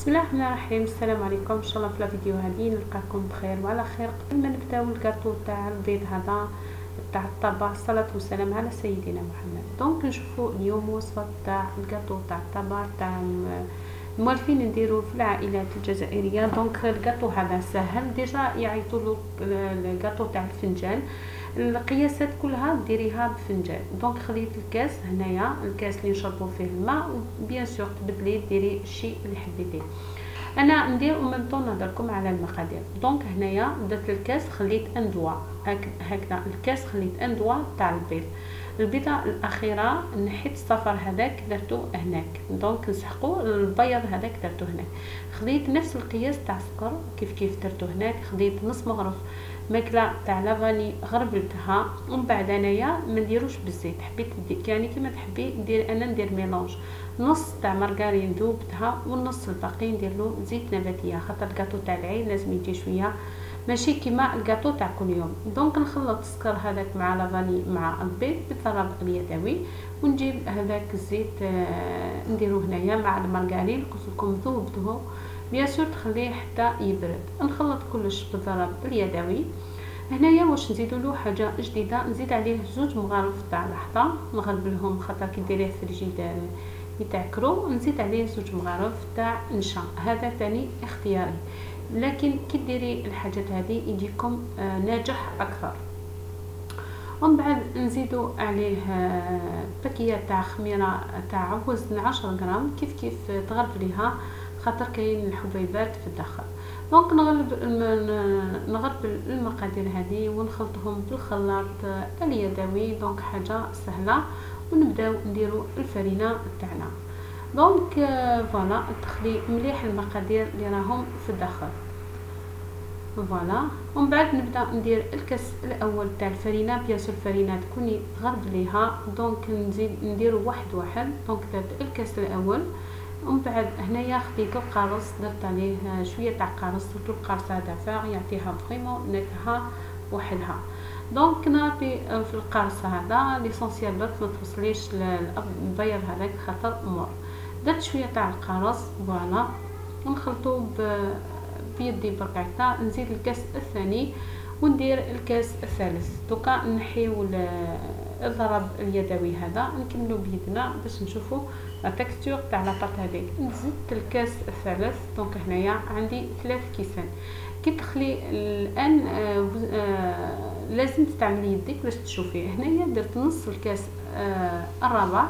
بسم الله الرحمن الرحيم السلام عليكم ان شاء الله في الفيديو هذه نلقاكم بخير وعلى خير. قبل ما نبداو الكاطو تاع البيض هذا تاع الطبق الصلاه والسلام على سيدنا محمد. donc نشوفوا اليوم وصفة تاع الكاطو تاع الطبق تاع موالفين نديرو في العائلات الجزائرية. donc ال gâteau هذا سهل. déjà يعيطوا له الكاطو تاع الفنجان. القياسات كلها ديريها بفنجان. donc خديت الكاس هنايا الكاس اللي نشربوا فيه الماء bien sûr تبدلي ديري الشيء اللي حبيتيه. أنا ندير ومن طون نهضركم على المقادير. donc هنايا درت الكاس خليت اندوا هكذا الكاس خليت اندوا تاع البيض. البيضة الأخيرة نحيت الصفر هذاك درتو هناك. donc نسحقو البيض هذاك درتو هناك. خديت نفس القياس تاع السكر كيف كيف درتو هناك. خديت نص مغرف ماكله تاع la vanille غربلتها ومن بعد انايا ما نديروش بالزيت. حبيت يعني كيما تحبي دير أنا ندير mélange. نص تاع مارغارين ذوبتها والنص الباقي ندير له زيت نباتية. خاطر الكاطو تاع العيد لازم يجي شوية. ماشي كيما الكاطو تاع كل يوم. donc نخلط السكر هذاك مع la vanille مع البيض بالضرب اليدوي ونجيب هذاك الزيت آه نديرو هنايا مع المارغرين. قلت لكم ذوبته bien تخليه حتى يبرد. نخلط كلش بالضرب اليدوي. هنايا واش نزيدو له؟ حاجة جديدة. نزيد عليه زوج مغارف تاع لحظة. نغربلهم خاطر كي ديريه في الجدار يتعكرو نزيد عليه زوج مغارف تاع نشا. هذا ثاني اختياري. لكن كي ديري الحاجات هذه يجيكم آه ناجح أكثر. ومن بعد نزيدو عليه آه paquet تاع خميرة تاع وزن عشرة غرام. كيف كيف تغربليها خاطر كاين الحبيبات في الداخل. donc نغلب نغرب المقادير هذه ونخلطهم بالخلاط اليدوي. donc حاجة سهلة. ونبداو نديرو الفرينة تاعنا. donc voilà تخلي مليح المقادير اللي راهم في الداخل. voilà. ومن بعد نبدأ ندير الكاس الأول تاع الفرينة. bien sûr الفرينة تكوني غربليها. donc نزيد نديرو واحد واحد. donc درت الكاس الأول. ومن بعد هنايا خديت القارص درت عليه شوية تاع قارص درت القارص هذا فاغ يعطيها vraiment نكهه وحدها. donc نربي في القارص هذا l'essentiel برك ما توصليش البيض هذاك خاطر مر درت شوية تاع القارص voilà. ونخلطو بيدي برك هكا نزيد الكاس الثاني وندير الكاس الثالث. دوكا نحيو الضرب اليدوي هذا. نكملو بيدنا باش نشوفو la تاع la pâte هذيك نزيد الكاس الثالث. donc هنايا عندي ثلاث كيسان. كي تخلي الآن آه آه لازم تستعملي يديك باش تشوفي. هنايا درت نص الكاس آه الرابع.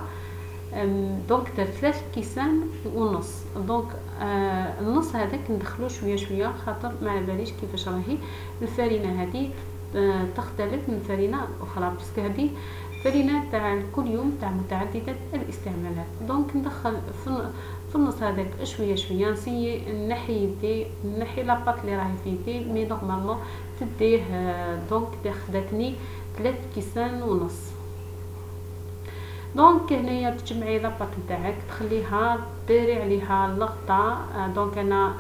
donc درت ثلاث كيسان ونص. donc آه النص هذاك ندخلو شوية شوية خاطر ما على باليش كيفاش راهي. الفرينة هذه تختلف من فرينة أخرى parce que هذه فرينة تاع كل يوم تاع متعددة الاستعمالات. donc ندخل في النص هذاك شوية شوية نسي نحي يدي نحي la pâte اللي راهي في يدي mais normalement تديه donc خداتني ثلاث كيسان ونص. donc هنايا تجمعي la pâte نتاعك تخليها ديري عليها الغطا donc أنا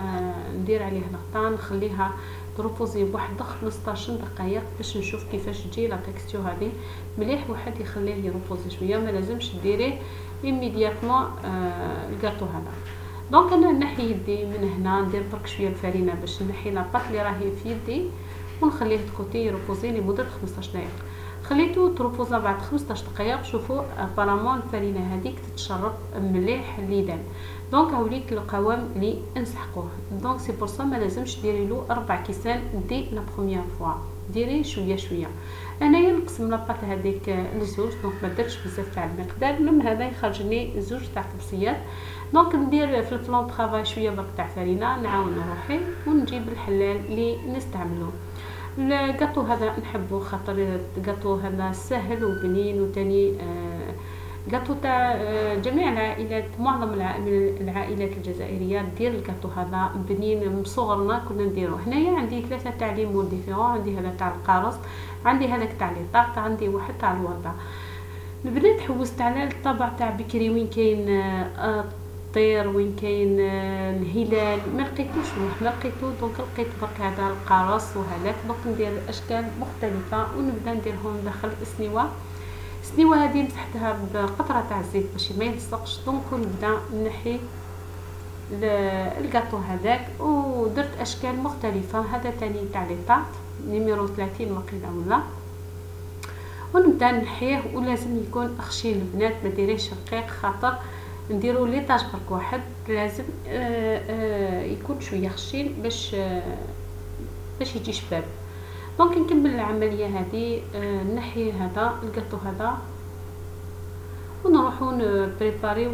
ندير عليه الغطا نخليها ت reposer بواحد 15 دقائق باش نشوف كيفاش تجي la texture هذه مليح واحد يخليه ي reposer شوية ما لازمش ديريه immédiatement آه الكاطو هذا. donc أنا نحي يدي من هنا ندير برك شوية الفرينه باش نحي la pâte اللي راهي في يدي ونخليه de côté ي reposer لمدة 15 دقيقه خليته ت reposée بعد 15 دقائق شوفوا apparemment الفرينة هذيك تتشرب مليح الليدان donc هوليك القوام اللي نسحقوه donc c'est pour ça ما لازمش ديري له أربع كيسان dès la première fois. ديري شوية شوية. أنايا نقسم la pâte هذيك لزوج. donc ما درتش بزاف تاع المقدار. المهم هذا يخرجني زوج تاع طبسيات donc ندير في ال plan travail شوية برك تاع فرينة. نعاون روحي ونجيب الهلال اللي نستعملوه الكاطو هذا نحبو خاطر الكاطو هذا سهل وبنين وتاني آه كاطو تاع جميع العائلات معظم العائلات الجزائرية دير الكاطو هذا بنين من صغرنا كنا نديرو. هنايا عندي ثلاثة تاع les moules différents عندي هذا تاع القارص عندي هذاك تاع les tartes عندي واحد تاع الورده البنات حوست على الطبع تاع بكري وين كاين الطير وين كاين الهلال. ما لقيتوش ما لقيتو donc لقيت برك هذا القارص وهذاك donc ندير أشكال مختلفة ونبدا نديرهم داخل السنيوة. السنيوة هذه مسحتها بقطرة تاع الزيت باش ما يلصقش. donc ونبدا نحي الكاطو هذاك. ودرت أشكال مختلفة. هذا تاني تاع لي طاط numéro 30 وقيله ولا. ونبدا نحيه. ولازم يكون خشين البنات ما رقيق خاطر نديرو l'étage برك واحد لازم آآ آآ يكون شوية خشين باش باش يجي شباب. donc نكمل العملية هذه نحي هذا الكاطو هذا. ونروحو ن préparer و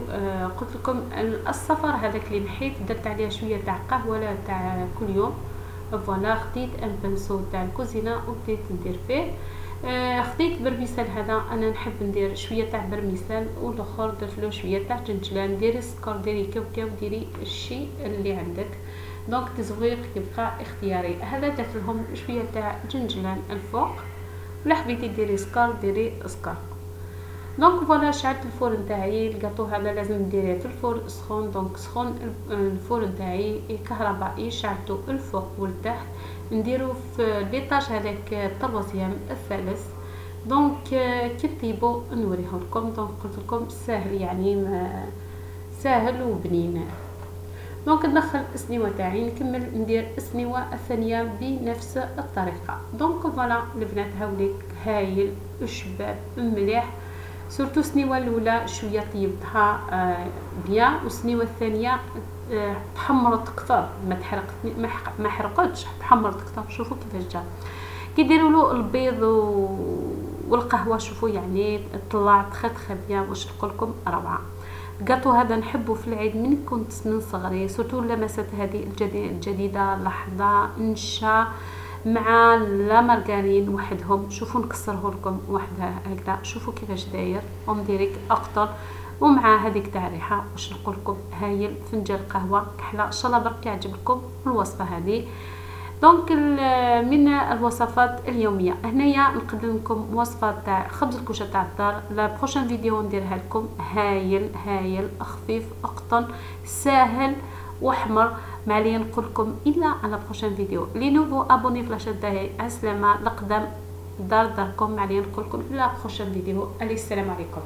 قلت لكم الصفر هذاك اللي نحيت درت عليه شوية تاع قهوة تاع كل يوم. voilà خديت un pinceau تاع الكوزينة وبديت ندير فيه. آه خديت vermicelle هذا. أنا نحب ندير شوية تاع vermicelle والآخر درت له شوية تاع جنجلان. ديري السكر ديري كاوكاو ديري الشيء اللي عندك. donc التزويق يبقى اختياري. هذا درت لهم شوية تاع جنجلان الفوق. ولا حبيتي ديري سكر ديري سكر donc voilà شعلت ال four نتاعي. الكاطو هذا لازم نديريه في ال four سخون. donc سخون four نتاعي كهربائي. شعلته الفوق والتحت. نديرو في l'étage هذاك troisième الثالث. donc كي طيبو نوريه لكم. donc قلت لكم ساهل يعني ما ساهل وبنين. donc ندخل السنيوة تاعي نكمل ندير السنيوة الثانية بنفس الطريقة. donc voilà البنات هاوليك هايل الشباب مليح. surtout السنيوة الأولى شوية طيبتها آه bien. والسنيوة الثانية تحمرت أكثر ما تحرقتني ما حرقتش تحمرت أكثر. شوفوا كيفاش جا. كي ديروا له البيض و... والقهوة شوفوا يعني طلع تخي تخي bien واش نقول لكم روعة. الكاطو هذا نحبه في العيد من كنت من صغري surtout اللمسات هذه الجديدة هذه النشا مع la margarine وحدهم. شوفوا نكسره لكم وحدها هكذا. شوفوا كيفاش داير. ونديريك اقطر ومع هذيك تاع الريحه واش نقول لكم هايل فنجان قهوة كحلة إن شاء الله برك يعجبكم الوصفة هذه. donc من الوصفات اليومية هنايا نقدم لكم وصفة تاع خبز الكوشة تاع الدار. la prochaine vidéo نديرها لكم. هايل هايل خفيف القطن ساهل وأحمر. ما عليا نقول لكم إلا à la prochaine vidéo les nouveaux abonnés la chaîne تاعي. السلامة القدام دار داركم. ما عليا نقول لكم à la prochaine vidéo السلام عليكم.